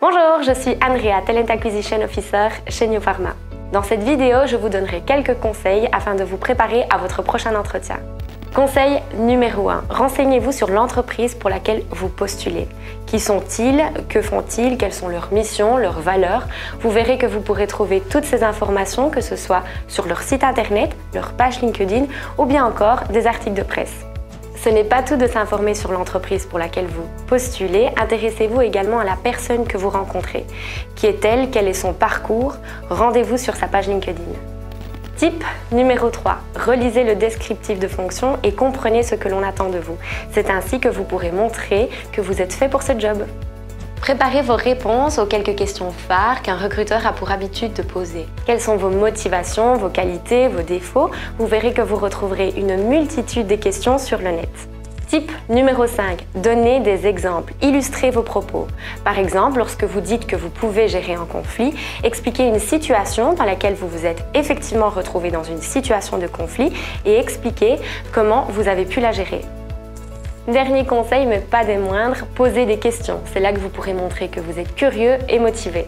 Bonjour, je suis Andrea, Talent Acquisition Officer chez New Pharma. Dans cette vidéo, je vous donnerai quelques conseils afin de vous préparer à votre prochain entretien. Conseil numéro 1. Renseignez-vous sur l'entreprise pour laquelle vous postulez. Qui sont-ils? Que font-ils? Quelles sont leurs missions, leurs valeurs? Vous verrez que vous pourrez trouver toutes ces informations, que ce soit sur leur site internet, leur page LinkedIn ou bien encore des articles de presse. Ce n'est pas tout de s'informer sur l'entreprise pour laquelle vous postulez, intéressez-vous également à la personne que vous rencontrez. Qui est-elle Quel est son parcours Rendez-vous sur sa page LinkedIn. Type numéro 3. Relisez le descriptif de fonction et comprenez ce que l'on attend de vous. C'est ainsi que vous pourrez montrer que vous êtes fait pour ce job. Préparez vos réponses aux quelques questions phares qu'un recruteur a pour habitude de poser. Quelles sont vos motivations, vos qualités, vos défauts? Vous verrez que vous retrouverez une multitude de questions sur le net. Type numéro 5. Donnez des exemples. Illustrez vos propos. Par exemple, lorsque vous dites que vous pouvez gérer un conflit, expliquez une situation dans laquelle vous vous êtes effectivement retrouvé dans une situation de conflit et expliquez comment vous avez pu la gérer. Dernier conseil, mais pas des moindres, posez des questions. C'est là que vous pourrez montrer que vous êtes curieux et motivé.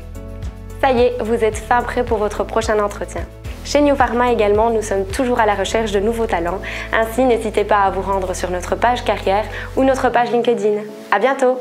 Ça y est, vous êtes fin prêt pour votre prochain entretien. Chez New Pharma également, nous sommes toujours à la recherche de nouveaux talents. Ainsi, n'hésitez pas à vous rendre sur notre page carrière ou notre page LinkedIn. À bientôt!